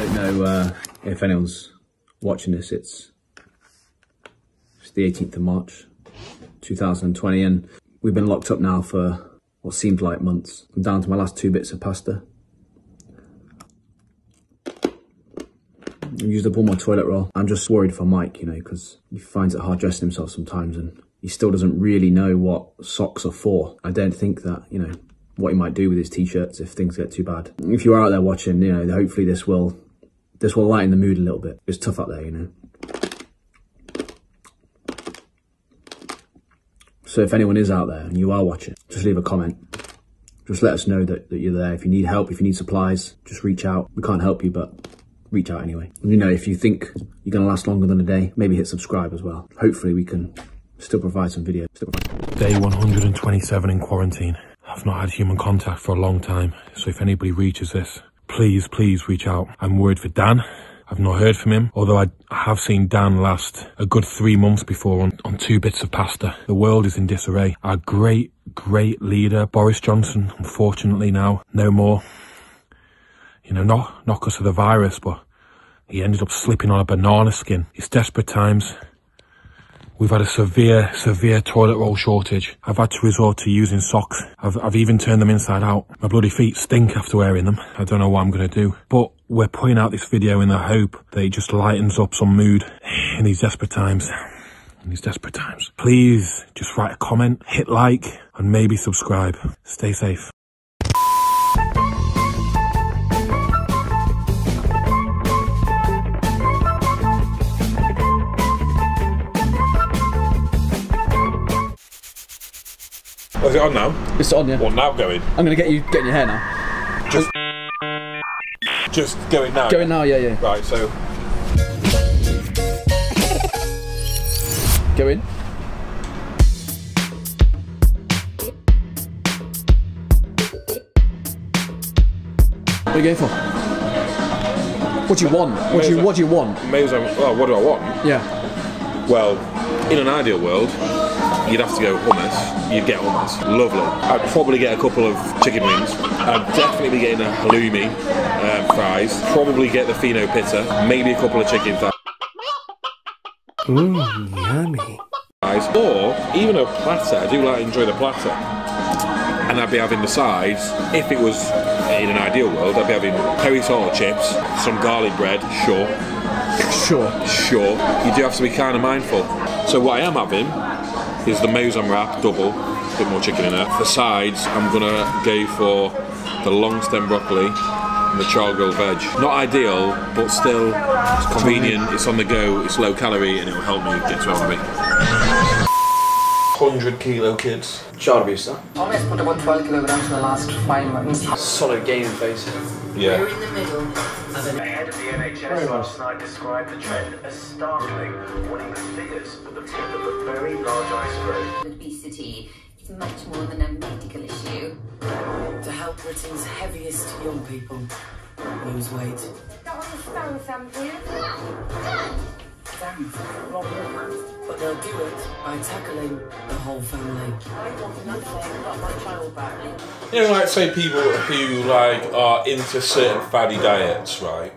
Don't know uh, if anyone's watching this. It's it's the 18th of March, 2020, and we've been locked up now for what seemed like months. I'm down to my last two bits of pasta. I've used up all my toilet roll. I'm just worried for Mike, you know, because he finds it hard dressing himself sometimes and he still doesn't really know what socks are for. I don't think that, you know, what he might do with his t-shirts if things get too bad. If you're out there watching, you know, hopefully this will this will lighten the mood a little bit. It's tough out there, you know. So if anyone is out there and you are watching, just leave a comment. Just let us know that, that you're there. If you need help, if you need supplies, just reach out. We can't help you, but reach out anyway. You know, if you think you're going to last longer than a day, maybe hit subscribe as well. Hopefully we can still provide some video. Day 127 in quarantine. I've not had human contact for a long time, so if anybody reaches this, please, please reach out. I'm worried for Dan. I've not heard from him, although I have seen Dan last a good three months before on, on two bits of pasta. The world is in disarray. Our great, great leader, Boris Johnson, unfortunately now, no more. You know, not, not because of the virus, but he ended up slipping on a banana skin. It's desperate times. We've had a severe, severe toilet roll shortage. I've had to resort to using socks. I've, I've even turned them inside out. My bloody feet stink after wearing them. I don't know what I'm going to do. But we're putting out this video in the hope that it just lightens up some mood in these desperate times. In these desperate times. Please just write a comment, hit like, and maybe subscribe. Stay safe. Oh, is it on now? It's on, yeah. What now going? I'm going to get you getting your hair now. Just, just going now. Going now, yeah, yeah. Right. So Go in. What are you going for? What do you want? What do you What do you want? maybe I'm, well, what do I want? Yeah. Well, in an ideal world, you'd have to go hummus. You'd get hummus. Lovely. I'd probably get a couple of chicken wings. I'd definitely be getting a halloumi um, fries. Probably get the fino pita. Maybe a couple of chicken thighs. Mmm, yummy. Or even a platter. I do like enjoy the platter. And I'd be having the sides. If it was in an ideal world, I'd be having peri salted chips, some garlic bread, sure. Sure. Sure, you do have to be kind of mindful. So what I am having is the Mozam wrap double, a bit more chicken in there. For sides, I'm gonna go for the long stem broccoli and the char grilled veg. Not ideal, but still it's convenient. It's on the go. It's low calorie, and it will help me get to where I want to be. Hundred kilo kids. Child abuse, sir. Thomas put about 12 kilograms in the last five months. Solid gain in face. Yeah. in the middle. And The head of the NHS last night described the trend as startling, warning the figures at the tip of a very large iceberg. obesity is much more than a medical issue. to help Britain's heaviest young people lose weight. Don't understand something. Them, wrong woman. But they'll do it by tackling the whole family. I want nothing but my child back. You know, like say people who like are into certain fatty diets, right?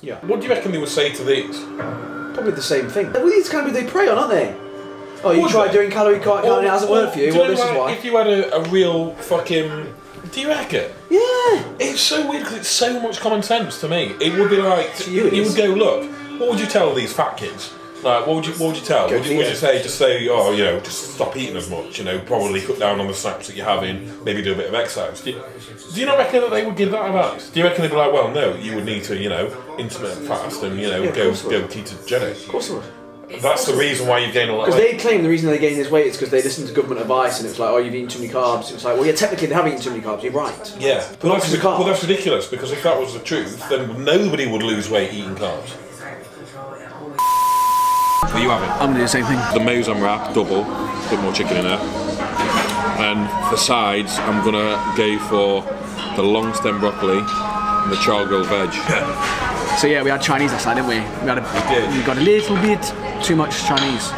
Yeah. What do you reckon they would say to these? Probably the same thing. Well, these kind of they prey on, aren't they? Oh, you Would tried doing calorie counting and it hasn't worked for you. do Well, know, this is why. If you had a, a real fucking. Do you reckon? Yeah. It's so weird because it's so much common sense to me. It would be like. To you it you would go, look, what would you tell these fat kids? Like, what would you, what would you tell? Go Would you, would you say, just say, oh, you know, just stop eating as much, you know, probably cut down on the snacks that you're having, maybe do a bit of exercise? Do you, do you not reckon that they would give that advice? Do you reckon they'd be like, well, no, you would need to, you know, intermittent fast and, you know, Yeah, go, course they go ketogenic? Of course it would. That's the reason why you've gained a lot of Because they claim the reason they gained this weight is because they listened to government advice and it was like, oh, you've eaten too many carbs. It was like, well, yeah, technically they have eaten too many carbs. You're right. Yeah, but not that's, because of carbs. but that's ridiculous because if that was the truth, then nobody would lose weight eating carbs. You having? I'm going to do the same thing. The Mozam wrap, double, a bit more chicken in there. And for sides, I'm gonna go for the long stem broccoli and the charcoal veg. So yeah, we had Chinese last night, didn't we? We had a, did. we got a little bit too much Chinese.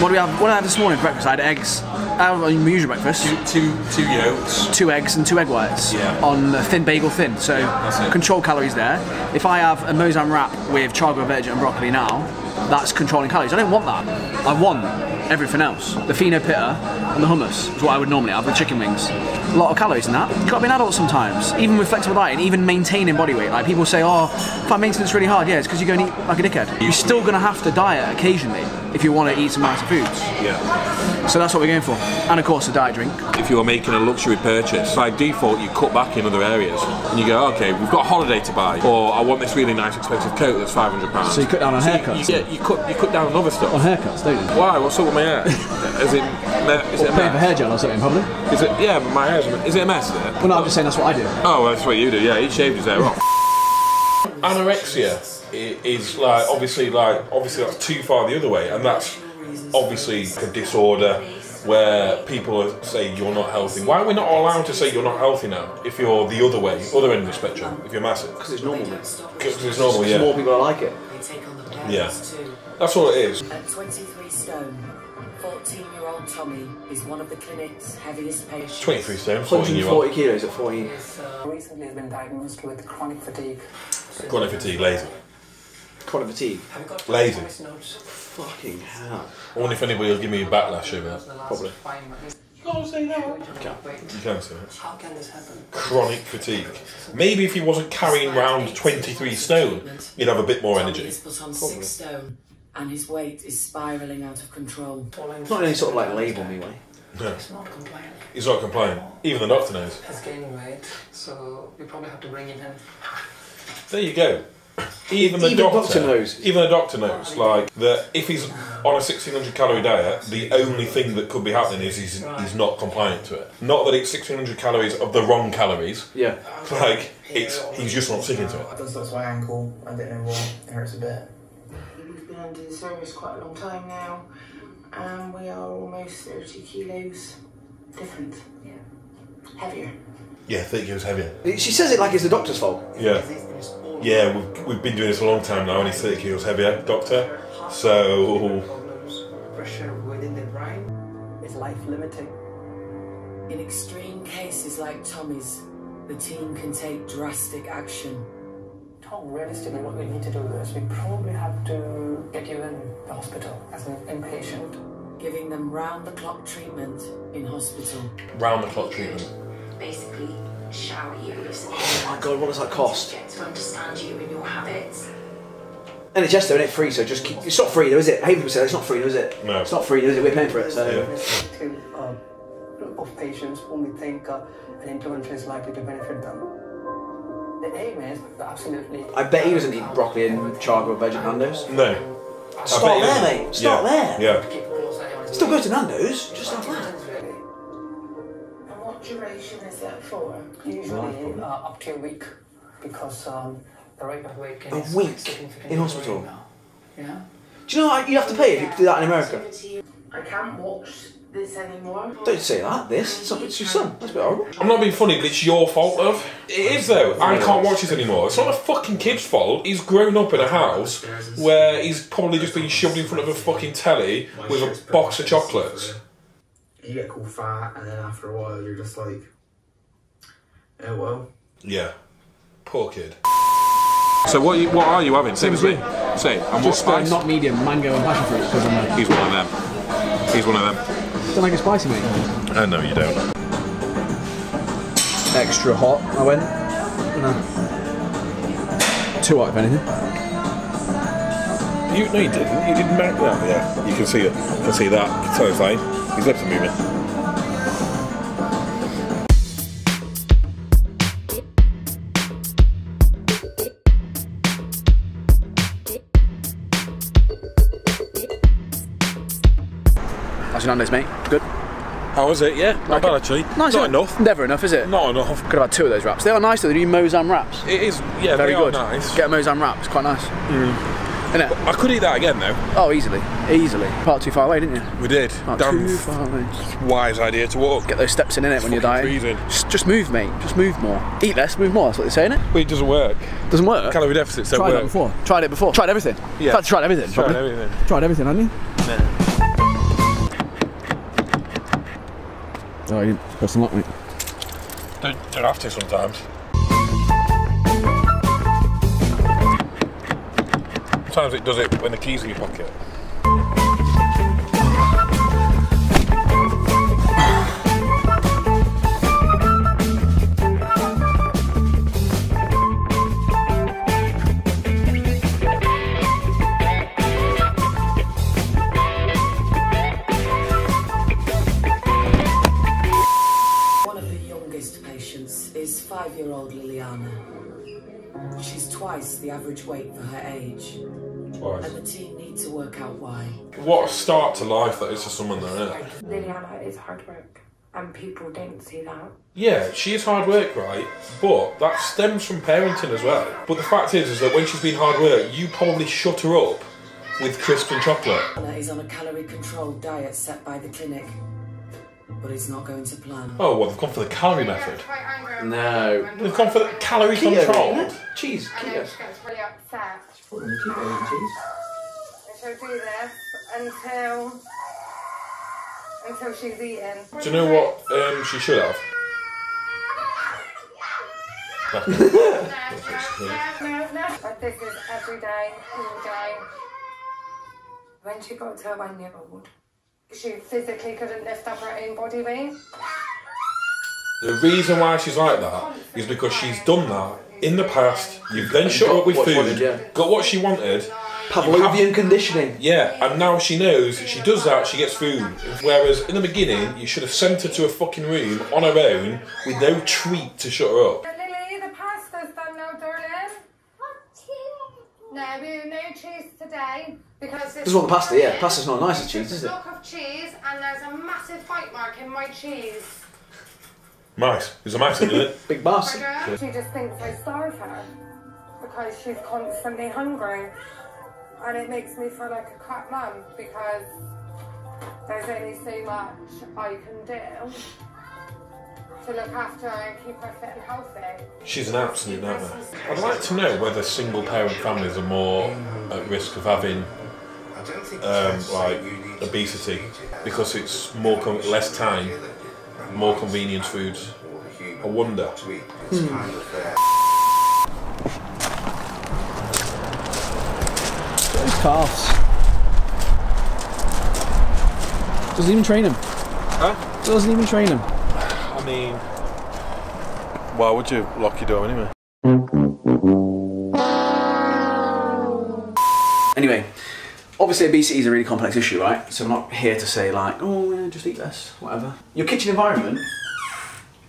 What do we have? What did I have this morning breakfast? I had eggs. I had my usual breakfast. two two yolks. Two eggs and two egg whites Yeah. on a thin bagel thin. So it. control calories there. If I have a mozam wrap with chargo veg and broccoli now, that's controlling calories. I don't want that. I want everything else. The fino pitta and the hummus is what I would normally have with chicken wings. A lot of calories in that. You've got to be an adult sometimes. Even with flexible diet and even maintaining body weight. Like people say, oh, fat maintenance really hard. Yeah, it's because you go and eat like a dickhead. You're still going to have to diet occasionally if you want to eat some nicer foods. Yeah. So that's what we're going for. And of course, a diet drink. If you are making a luxury purchase, by default you cut back in other areas, and you go, okay, we've got a holiday to buy, or I want this really nice expensive coat that's five hundred pounds. So you cut down on you- haircuts? You, yeah, you cut you cut down on other stuff. On haircuts, don't you? Why? What's up with my hair? Is it? Is me- it a mess? hair gel or something, probably. Is it? Yeah, my hair's. a- Is it a mess? Is it? Well, no, I'm just saying that's what I do. Oh, well, that's what you do. Yeah, he shaved his hair off. Anorexia is like obviously like obviously that's too far the other way, and that's obviously a disorder where people are- say you're not healthy. Why are we not allowed to say you're not healthy now if you're the other way, other end of the spectrum, if you're massive? Because it's normal. Because it's normal, yeah. More people are like it. They take on the Yeah. That's all it is. At 23 stone, 14-year-old Tommy is one of the clinic's heaviest patients. 23 stone, 14 year 140 old. kilos at 14. recently has been diagnosed with chronic fatigue. Chronic fatigue, lazy. Chronic fatigue. Have you got Lazy. notes? Fucking hell. I wonder if anybody will give me a backlash over that. Probably. You can't say that. Wait, You can't say that. how can this happen? Chronic fatigue. Maybe if he wasn't carrying around 23 stone, he'd have a bit more Tommy energy. is put on six stone, and his weight is spiralling out of control. It's Not in any sort of like label me way. No, It's not compliant. he's not compliant. Even the doctor knows. Has gained weight, so we probably have to bring him in. There you go. Even the Even doctor, doctor knows. Even the doctor knows, like that. If he's on a sixteen hundred calorie diet, the only thing that could be happening is he's, he's not compliant to it. Not that it's sixteen hundred calories of the wrong calories. Yeah. Like it's he's just not sticking to it. That's, that's my ankle. I don't know why. It hurts a bit. We've been under the service quite a long time now, and we are almost 30 kilos different. Yeah. Heavier. Yeah, thirty kilos heavier. She says it like it's the doctor's fault. Yeah, yeah. We've, we've been doing this a long time now, and he's thirty kilos heavier, doctor. So Pressure within the brain is life limiting. In extreme cases like Tommy's, the team can take drastic action. Tom, realistically, what we need to do is we probably have to get you in the hospital as an inpatient. Giving them round the clock treatment in hospital. round the clock treatment. Basically, shower you. Oh my god, what does that cost? Get to understand you and your habits. NHS though, ain't free, so just keep. It's not free though, is it? I hate people say it's not free though, is it? No. It's not free though, is it? We're paying for it, so. Yeah. To a of patients whom we think uh, an intervention is likely to benefit them. The aim is absolutely. I bet he doesn't eat broccoli and chargo veg at Nando's. No. I Start there, mate. Start yeah. there. Yeah. Keep close eye on his Still go to Nando's, just have that. And what duration is that for? Usually uh, up to a week because um, the rate of weight gain A is week in hospital? now. Yeah. Do you know what you have to pay if you do that in America? I can't watch this anymore. Don't say that, this. It's, it's your son. That's a bit horrible. I'm not being funny, but it's your fault, love. It is though. I can't watch this anymore. It's not a fucking kid's fault. He's grown up in a house where he's probably just been shoved in front of a fucking telly with a box of chocolates. you get called fat, and then after a while, you're just like, oh well. Yeah. Poor kid. So what you, what are you having? Same as me. Same. And what Just uh, spice? not medium, mango and passion fruit, because I'm He's one of them. He's one of them. Don't like it spicy, mate. I uh, know you don't. Extra hot, I went. No. Too hot, if anything. You no, you didn't. You didn't make that. Yeah, you can see it. You can see that. You can tell his. His lips are moving. How's your Nando's, mate? Good? How was it? Yeah, not Like bad it? actually. Nice, not enough. Never enough, is it? Not enough. Could have had two of those wraps. They are nice though, they do Mozam wraps. It is. Yeah, Very they good. are nice. Get a Mozam wrap, it's quite nice. Hmm. Innit? I could eat that again though. Oh, easily, easily. Part too far away, didn't you? We did. Part Damn too far away. wise idea to walk. Get those steps in, innit, when you're dying. freezing. Just, just move, mate. Just move more. Eat less, move more. That's what they say, innit? But it doesn't work. Doesn't work. Calorie deficits don't Tried work. that before. Tried it before. Tried everything. Yeah. Tried everything. Tried probably. everything. Tried everything, hadn't you? Oh, you didn't press unlock, mate. Don't, don't have to sometimes. Sometimes it does it when the key's in your pocket. Twice the average weight for her age, Twice. and the team need to work out why. What a start to life that is for someone though, isn't it? Liliana is hard work, and people don't see that. Yeah, she is hard work, right? But that stems from parenting as well. But the fact is, is that when she's been hard work, you probably shut her up with crisps and chocolate. Anna is on a calorie-controlled diet set by the clinic, but it's not going to plan. Oh, well, they've gone for the calorie method. No. They've gone for the calorie control. Cheese. I know she gets really upset. And she'll do this until until she's eaten. Do you know what um, she should have? No, no. But this is every day, all day. When she got to a one year old, she physically couldn't lift up her own body weight. The reason why she's like that is because she's done that in the past. You've then shut up with food, wanted, yeah. got what she wanted. Pavlovian conditioning. Yeah, and now she knows she does that, she gets food. Whereas in the beginning, you should have sent her to a fucking room on her own with no treat to shut her up. Lily, the pasta's done now, darling. No, we no cheese today because This is what the pasta, yeah. Pasta's not nice as cheese, is it? block of cheese and there's a massive bite mark in my cheese. Mice. There's a mouse in it. Big boss. Pardon? She just thinks I starve her because she's constantly hungry. And it makes me feel like a crap mum because there's only so much I can do to look after her and keep her fit and healthy. She's an absolute nightmare. I'd like to know whether single parent families are more at risk of having um, like obesity because it's more con- less time, more convenience foods. I wonder. Those calves. Doesn't even train him. Huh? Doesn't even train him. I mean, why would you lock your door anyway? Anyway, obviously obesity is a really complex issue, right? So I'm not here to say like, oh, yeah, just eat less, whatever. Your kitchen environment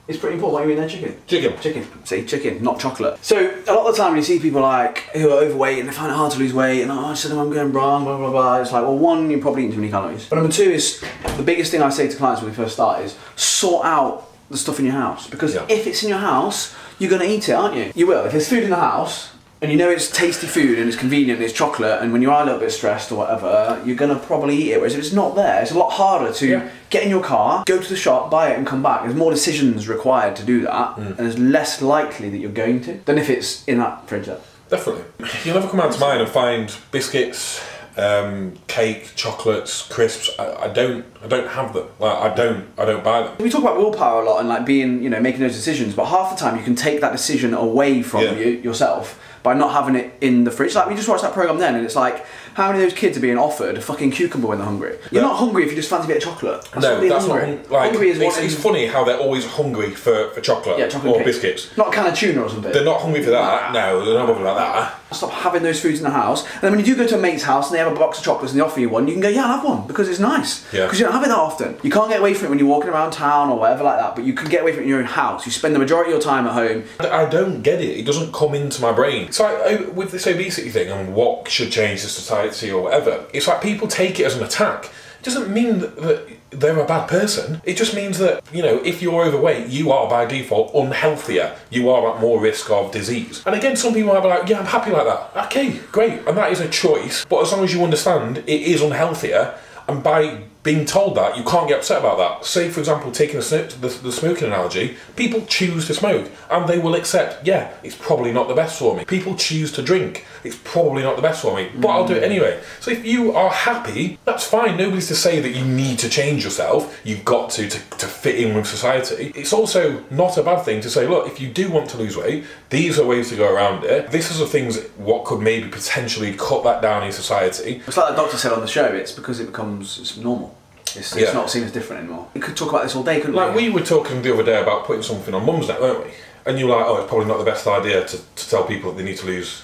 is pretty important. Why are you eating that chicken? Chicken. Chicken. See, chicken, not chocolate. So a lot of the time when you see people like who are overweight and they find it hard to lose weight and oh, I said I'm going wrong, blah blah blah. It's like, well, one, you're probably eating too many calories. But number two is the biggest thing I say to clients when we first start is sort out the stuff in your house because Yeah. if it's in your house, you're going to eat it, aren't you? You will. If there's food in the house. And you know it's tasty food and it's convenient and it's chocolate and when you are a little bit stressed or whatever, you're gonna probably eat it. Whereas if it's not there, it's a lot harder to Yeah. get in your car, go to the shop, buy it and come back. There's more decisions required to do that mm. and it's less likely that you're going to than if it's in that fridge there. Definitely. You'll never come out to mine and find biscuits, um, cake, chocolates, crisps. I, I don't. I don't have them. Like I don't. I don't buy them. We talk about willpower a lot and like being, you know, making those decisions, but half the time you can take that decision away from Yeah. you yourself by not having it in the fridge. Like we just watched that program then, and it's like how many of those kids are being offered a fucking cucumber when they're hungry? You're Yeah. not hungry if you just fancy a bit of chocolate. That's no, that's hungry. not like. hungry is it's, it's funny how they're always hungry for, for chocolate, yeah, chocolate or cake. biscuits. Not a can of tuna or something. They're not hungry for that. No, they're not bothered like that. Stop having those foods in the house. And then when you do go to a mate's house and they have a box of chocolates and they offer you one, you can go, yeah, I'll have one because it's nice. Yeah. Because you don't have it that often. You can't get away from it when you're walking around town or whatever like that, but you can get away from it in your own house. You spend the majority of your time at home. I don't get it. It doesn't come into my brain. So like oh, with this obesity thing and what should change the society or whatever. It's like people take it as an attack. Doesn't mean that, that they're a bad person. It just means that, you know, if you're overweight, you are by default unhealthier. You are at more risk of disease. And again, some people might be like, yeah, I'm happy like that. Okay, great. And that is a choice. But as long as you understand it is unhealthier, and by being told that, you can't get upset about that. Say, for example, taking the, the, the smoking analogy, people choose to smoke and they will accept, yeah, it's probably not the best for me. People choose to drink, it's probably not the best for me, but I'll do it mm. anyway. So if you are happy, that's fine. Nobody's to say that you need to change yourself, you've got to, to to fit in with society. It's also not a bad thing to say, look, if you do want to lose weight, these are ways to go around it. This is the things what could maybe potentially cut that down in society. It's like the doctor said on the show. It's because it becomes it's normal. It's, it's Yeah. not seen as different anymore. We could talk about this all day, couldn't Like we? we were talking the other day about putting something on Mumsnet, weren't we? And you were like, oh, it's probably not the best idea to, to tell people that they need to lose,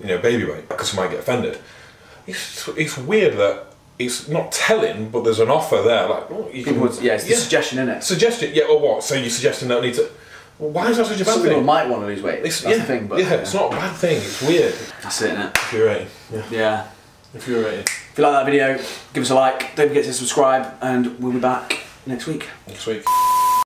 you know, baby weight because they might get offended. It's, it's weird that it's not telling, but there's an offer there. Like, oh, you People can, would, yeah, it's the suggestion in it. Suggestion, yeah, or what? So you're suggesting that I need to. Well, why is that such a bad Some thing? people might want to lose weight. It's, That's yeah, the thing, but yeah, it's not a bad thing. It's weird. That's it, innit? If you're ready, yeah. Yeah. If you're ready, If you like that video, give us a like. Don't forget to subscribe, and we'll be back next week. next week.